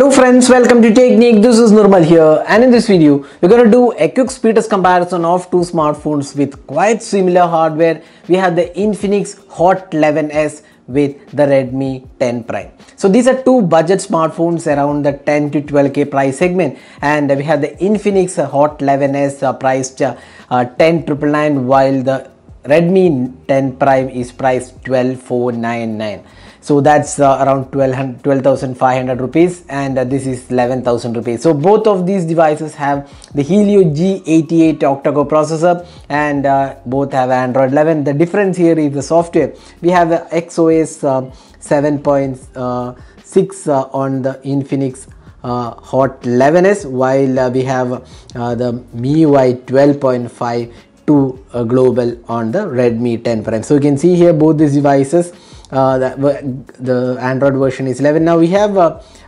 Hello friends, welcome to Techniqued. This is Nirmal here and in this video we're going to do a quick speed test comparison of two smartphones with quite similar hardware. We have the Infinix Hot 11s with the Redmi 10 Prime. So these are two budget smartphones around the 10 to 12k price segment and we have the Infinix Hot 11s uh, priced uh, uh, 10 while the Redmi 10 Prime is priced 12499 so that's uh, around 12,500 rupees and uh, this is 11,000 rupees. So both of these devices have the Helio G88 octa-core processor and uh, both have Android 11 the difference here is the software. We have the XOS 7.6 uh, on the Infinix uh, Hot 11s while uh, we have uh, the MIUI 12.5 to global on the Redmi 10 Prime. So you can see here both these devices uh, the, the Android version is 11. Now we have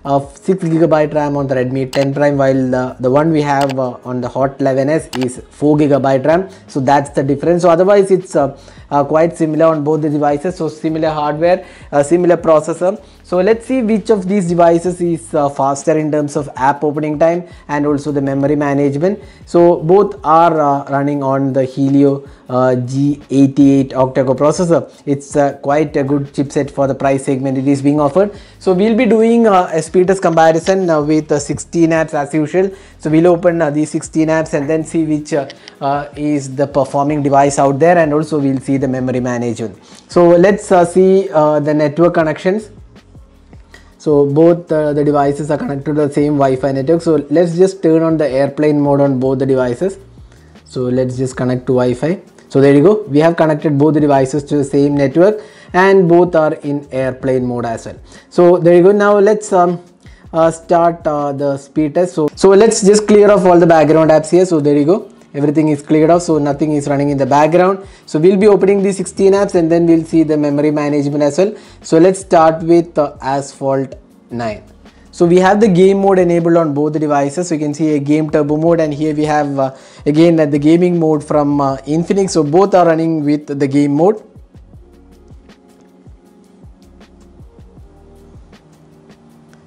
uh, uh, 6 gigabyte RAM on the Redmi 10 Prime while the, the one we have uh, on the Hot 11s is 4 gigabyte RAM. So that's the difference. So otherwise it's uh, uh, quite similar on both the devices. So similar hardware, similar processor. So let's see which of these devices is faster in terms of app opening time and also the memory management. So both are running on the Helio G88 octa-core processor. It's quite a good chipset for the price segment it is being offered. So we'll be doing a speed test comparison uh, with uh, 16 apps as usual. So we'll open uh, these 16 apps and then see which uh, uh, is the performing device out there and also we'll see the memory management. So let's see the network connections. So both the devices are connected to the same Wi-Fi network. So let's just turn on the airplane mode on both the devices. So let's just connect to Wi-Fi. So there you go. We have connected both the devices to the same network and both are in airplane mode as well. So there you go. Now let's um, uh, start uh, the speed test. So so let's just clear off all the background apps here. So there you go. Everything is cleared off. So nothing is running in the background. So we'll be opening the 16 apps and then we'll see the memory management as well. So let's start with uh, asphalt 9 so we have the game mode enabled on both the devices. So you can see a game turbo mode and here we have uh, again uh, the gaming mode from uh, infinix. So both are running with the game mode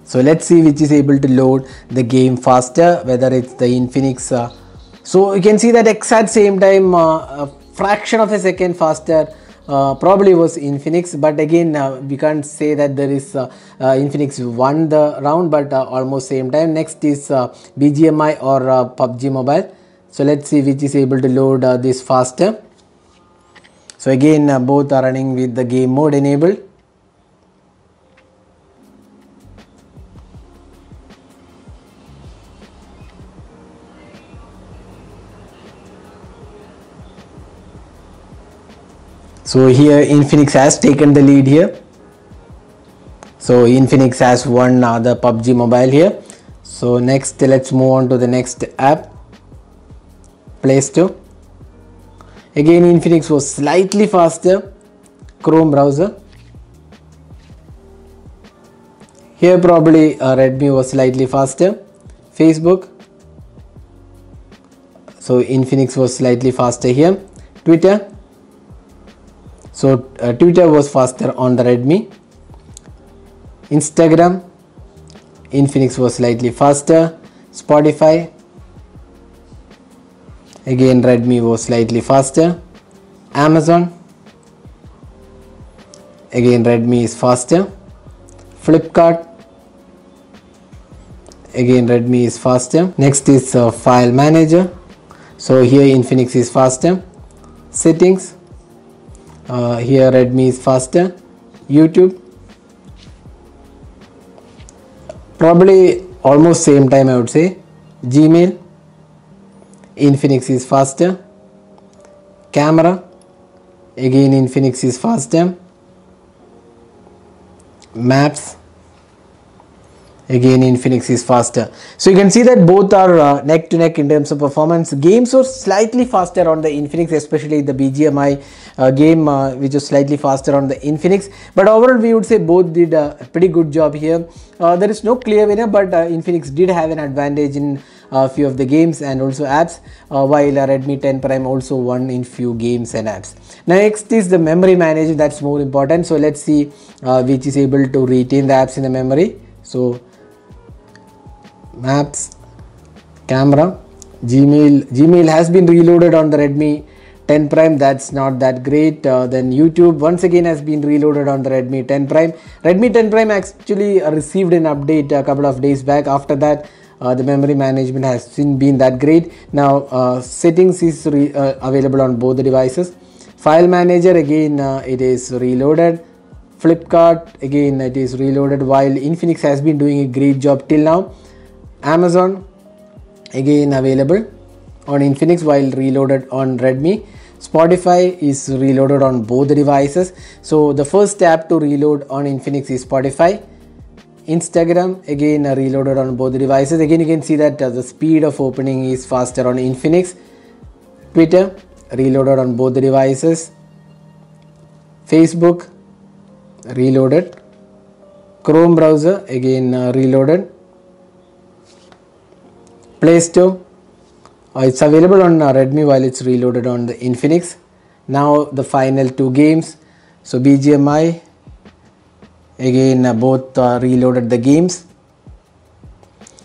so let's see which is able to load the game faster whether it's the Infinix uh, so you can see that exact same time uh, a fraction of a second faster uh, probably was Infinix but again uh, we can't say that there is uh, uh, Infinix won the round but almost same time. Next is BGMI or PUBG mobile. So let's see which is able to load this faster. So again both are running with the game mode enabled so here Infinix has taken the lead here. So Infinix has won uh, the PUBG mobile here. So next let's move on to the next app Play Store. Again Infinix was slightly faster Chrome browser. Here probably uh, Redmi was slightly faster Facebook. So Infinix was slightly faster here. Twitter so uh, Twitter was faster on the Redmi. Instagram, Infinix was slightly faster. Spotify, again Redmi was slightly faster. Amazon, again Redmi is faster. Flipkart, again Redmi is faster. Next is uh, File Manager. So here Infinix is faster. Settings, uh, here Redmi is faster. YouTube. Probably almost same time I would say. Gmail. Infinix is faster. Camera. Again Infinix is faster. Maps again Infinix is faster. So you can see that both are uh, neck to neck in terms of performance. Games were slightly faster on the Infinix especially the BGMI uh, game uh, which was slightly faster on the Infinix. But overall we would say both did a pretty good job here. Uh, there is no clear winner but uh, Infinix did have an advantage in a few of the games and also apps uh, while Redmi 10 Prime also won in few games and apps. Next is the memory management. That's more important. So let's see which is able to retain the apps in the memory. So maps camera gmail. Gmail has been reloaded on the redmi 10 prime. That's not that great. Uh, then youtube once again has been reloaded on the redmi 10 prime. Redmi 10 prime actually received an update a couple of days back. After that uh, the memory management has been that great. Now uh, settings is uh, available on both the devices. File manager again uh, it is reloaded. Flipkart again it is reloaded. While infinix has been doing a great job till now amazon again available on infinix while reloaded on redmi spotify is reloaded on both devices so the first tab to reload on infinix is spotify Instagram again uh, reloaded on both devices. Again, you can see that uh, the speed of opening is faster on Infinix. Twitter reloaded on both the devices. Facebook reloaded. Chrome browser again uh, reloaded. Play Store uh, it's available on uh, Redmi while it's reloaded on the Infinix. Now the final two games. So BGMI again uh, both uh, reloaded the games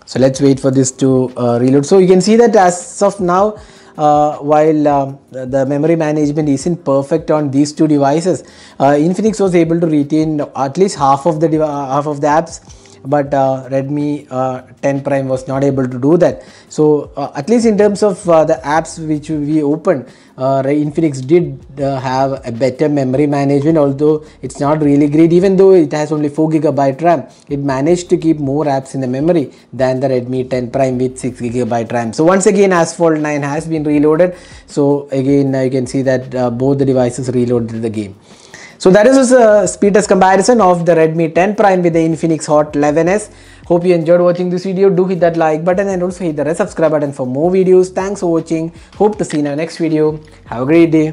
so let's wait for this to uh, reload so you can see that as of now uh, while uh, the memory management isn't perfect on these two devices uh, infinix was able to retain at least half of the half of the apps but uh, Redmi uh, 10 Prime was not able to do that. So uh, at least in terms of uh, the apps which we opened, uh, Infinix did uh, have a better memory management although it's not really great even though it has only 4 gigabyte RAM it managed to keep more apps in the memory than the Redmi 10 Prime with 6 gigabyte RAM. So once again Asphalt 9 has been reloaded so again you can see that both the devices reloaded the game. So that is a speed test comparison of the Redmi 10 Prime with the Infinix Hot 11s. Hope you enjoyed watching this video. Do hit that like button and also hit the red subscribe button for more videos. Thanks for watching. Hope to see you in our next video. Have a great day.